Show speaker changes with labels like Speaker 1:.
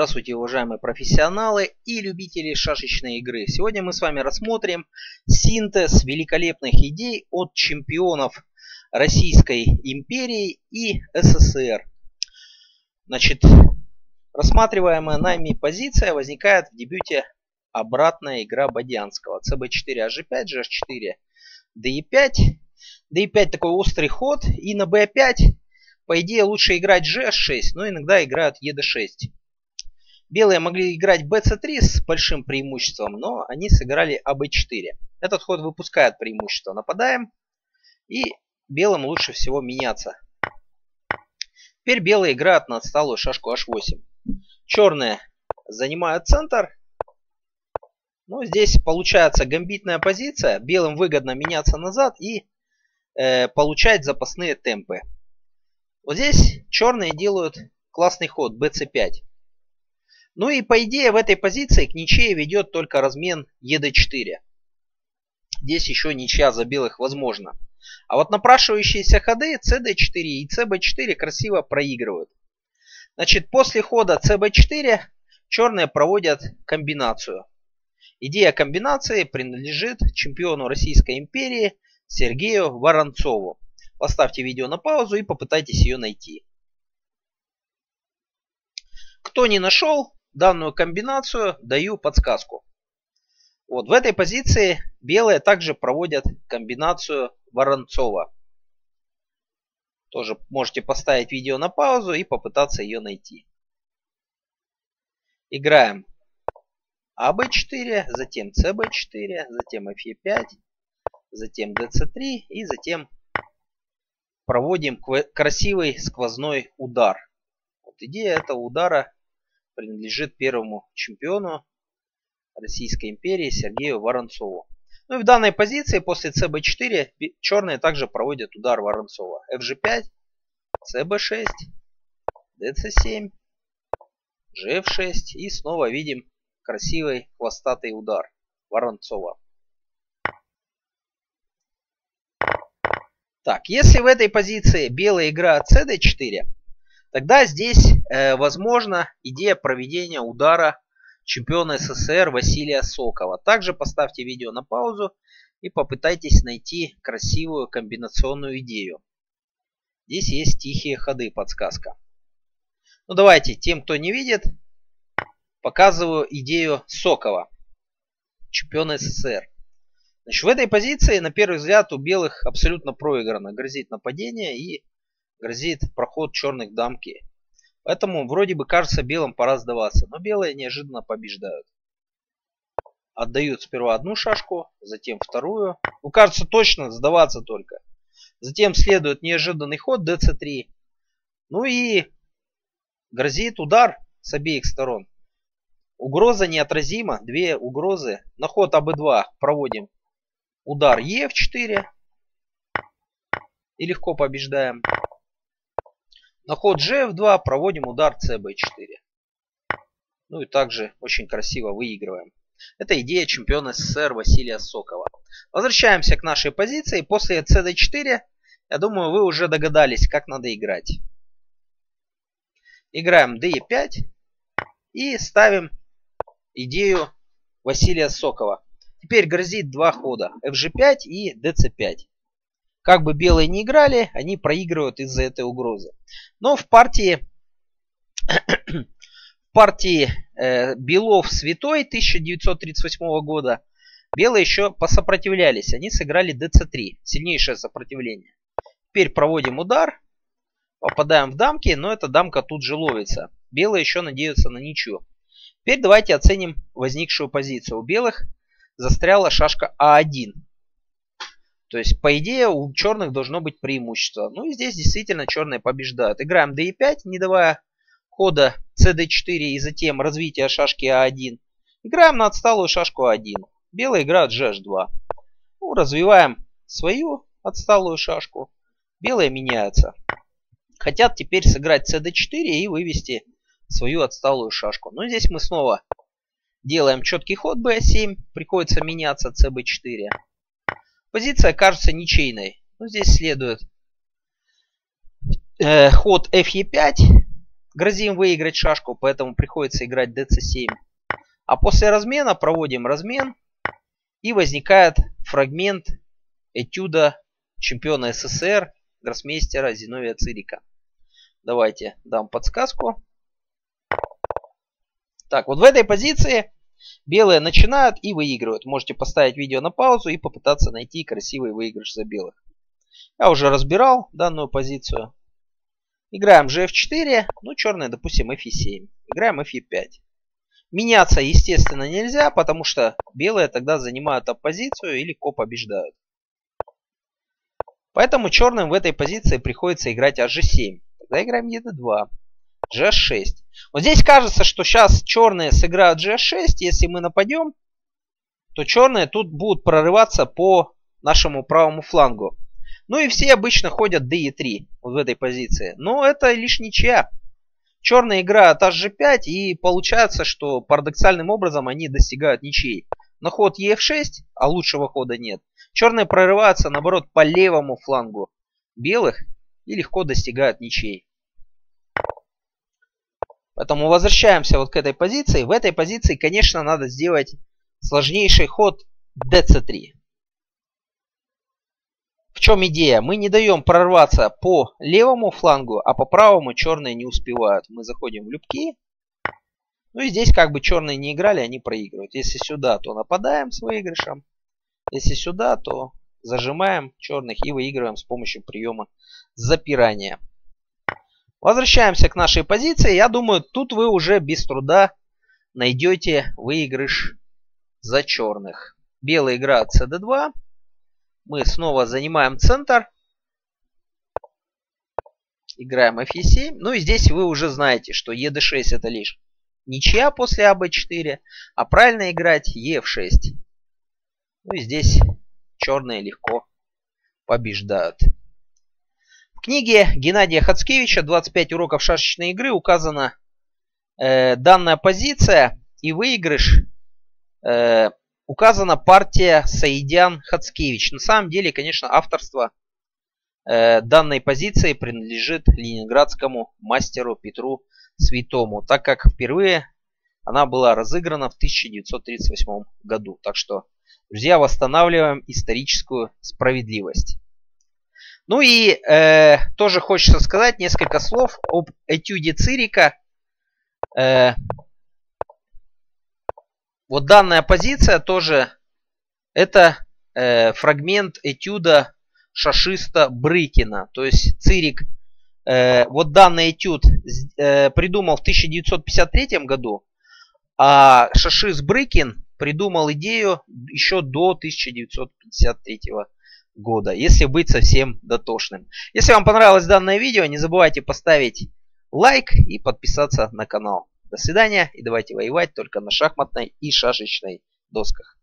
Speaker 1: Здравствуйте, уважаемые профессионалы и любители шашечной игры. Сегодня мы с вами рассмотрим синтез великолепных идей от чемпионов Российской империи и СССР. Значит, рассматриваемая нами позиция возникает в дебюте обратная игра Бодянского. ЦБ4, АЖ5, GH4, ДЕ5. ДЕ5 такой острый ход. И на Б5, по идее, лучше играть GH6, но иногда играют ЕД6. Белые могли играть bc3 с большим преимуществом, но они сыграли аб4. Этот ход выпускает преимущество. Нападаем. И белым лучше всего меняться. Теперь белые играют на отсталую шашку h8. Черные занимают центр. Ну, здесь получается гамбитная позиция. Белым выгодно меняться назад и э, получать запасные темпы. Вот здесь черные делают классный ход bc5. Ну и по идее в этой позиции к ничьей ведет только размен ЕД4. Здесь еще ничья за белых возможно. А вот напрашивающиеся ходы СД4 и СБ4 красиво проигрывают. Значит, после хода СБ4 черные проводят комбинацию. Идея комбинации принадлежит чемпиону Российской империи Сергею Воронцову. Поставьте видео на паузу и попытайтесь ее найти. Кто не нашел, данную комбинацию даю подсказку. Вот в этой позиции белые также проводят комбинацию Воронцова. Тоже можете поставить видео на паузу и попытаться ее найти. Играем АБ4, затем СБ4, затем ФЕ5, затем ДЦ3 и затем проводим красивый сквозной удар. Вот идея этого удара принадлежит первому чемпиону Российской империи Сергею Воронцову. Ну и в данной позиции после ЦБ4 черные также проводят удар Воронцова. FG5, CB6, DC7, GF6 и снова видим красивый хвостатый удар Воронцова. Так, если в этой позиции белая игра CD4, Тогда здесь э, возможна идея проведения удара чемпиона СССР Василия Сокова. Также поставьте видео на паузу и попытайтесь найти красивую комбинационную идею. Здесь есть тихие ходы, подсказка. Ну давайте, тем, кто не видит, показываю идею Сокова, чемпиона СССР. Значит, в этой позиции, на первый взгляд, у белых абсолютно проиграно. Грозит нападение и грозит проход черных дамки. Поэтому вроде бы кажется белым пора сдаваться, но белые неожиданно побеждают. Отдают сперва одну шашку, затем вторую. Ну кажется точно сдаваться только. Затем следует неожиданный ход dc3. Ну и грозит удар с обеих сторон. Угроза неотразима. Две угрозы. На ход АБ2 проводим удар Е4. И легко побеждаем. На ход gf2 проводим удар cb4. Ну и также очень красиво выигрываем. Это идея чемпиона СССР Василия Сокова. Возвращаемся к нашей позиции. После cd4, я думаю, вы уже догадались, как надо играть. Играем de5 и ставим идею Василия Сокова. Теперь грозит два хода. fg5 и dc5. Как бы белые не играли, они проигрывают из-за этой угрозы. Но в партии, в партии э, Белов Святой 1938 года белые еще посопротивлялись. Они сыграли dc3. Сильнейшее сопротивление. Теперь проводим удар. Попадаем в дамки, но эта дамка тут же ловится. Белые еще надеются на ничью. Теперь давайте оценим возникшую позицию. У белых застряла шашка А1. То есть, по идее, у черных должно быть преимущество. Ну и здесь действительно черные побеждают. Играем d5, не давая хода cd4 и затем развития шашки а1. Играем на отсталую шашку а1. Белые играют gh2. Ну, развиваем свою отсталую шашку. Белые меняются. Хотят теперь сыграть cd4 и вывести свою отсталую шашку. Но здесь мы снова делаем четкий ход b7. Приходится меняться cb4. Позиция кажется ничейной. Но здесь следует э, ход fe5. грозим выиграть шашку, поэтому приходится играть dc7. А после размена проводим размен. И возникает фрагмент этюда чемпиона СССР, гроссмейстера Зиновия Цирика. Давайте дам подсказку. Так, вот в этой позиции белые начинают и выигрывают. Можете поставить видео на паузу и попытаться найти красивый выигрыш за белых. Я уже разбирал данную позицию. Играем GF4, ну черные, допустим, FE7. Играем FE5. Меняться, естественно, нельзя, потому что белые тогда занимают оппозицию и легко побеждают. Поэтому черным в этой позиции приходится играть HG7. Тогда играем ED2. G6. Вот здесь кажется, что сейчас черные сыграют G6. Если мы нападем, то черные тут будут прорываться по нашему правому флангу. Ну и все обычно ходят DE3 вот в этой позиции. Но это лишь ничья. Черная играют HG5 и получается, что парадоксальным образом они достигают ничьей. На ход EF6, а лучшего хода нет. Черные прорываются, наоборот, по левому флангу белых и легко достигают ничей. Поэтому возвращаемся вот к этой позиции. В этой позиции, конечно, надо сделать сложнейший ход dc3. В чем идея? Мы не даем прорваться по левому флангу, а по правому черные не успевают. Мы заходим в любки. Ну и здесь как бы черные не играли, они проигрывают. Если сюда, то нападаем с выигрышем. Если сюда, то зажимаем черных и выигрываем с помощью приема запирания. Возвращаемся к нашей позиции. Я думаю, тут вы уже без труда найдете выигрыш за черных. Белая игра cd2. Мы снова занимаем центр. Играем fe7. Ну и здесь вы уже знаете, что ед6 это лишь ничья после аб4. А правильно играть ef6. Ну и здесь черные легко побеждают. В книге Геннадия Хацкевича «25 уроков шашечной игры» указана э, данная позиция и выигрыш. Э, указана партия Саидян Хацкевич. На самом деле, конечно, авторство э, данной позиции принадлежит ленинградскому мастеру Петру Святому, так как впервые она была разыграна в 1938 году. Так что Друзья, восстанавливаем историческую справедливость. Ну и э, тоже хочется сказать несколько слов об этюде Цирика. Э, вот данная позиция тоже это э, фрагмент этюда шашиста Брыкина. То есть Цирик э, вот данный этюд э, придумал в 1953 году, а шашист Брыкин придумал идею еще до 1953 года, если быть совсем дотошным. Если вам понравилось данное видео, не забывайте поставить лайк и подписаться на канал. До свидания и давайте воевать только на шахматной и шашечной досках.